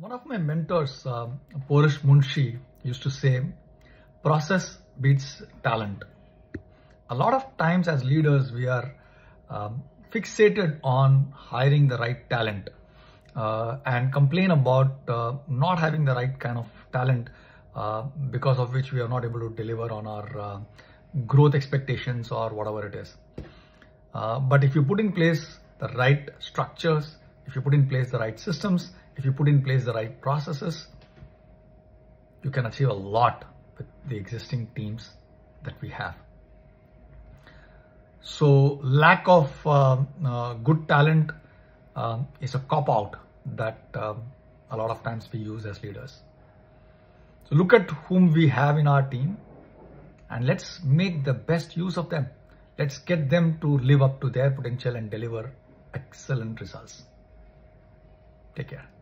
One of my mentors, Porus Munshi, used to say, process beats talent. A lot of times as leaders, we are um, fixated on hiring the right talent uh, and complain about uh, not having the right kind of talent uh, because of which we are not able to deliver on our uh, growth expectations or whatever it is. Uh, but if you put in place the right structures, if you put in place the right systems, if you put in place the right processes, you can achieve a lot with the existing teams that we have. So lack of uh, uh, good talent uh, is a cop out that um, a lot of times we use as leaders. So look at whom we have in our team and let's make the best use of them. Let's get them to live up to their potential and deliver excellent results. Take care.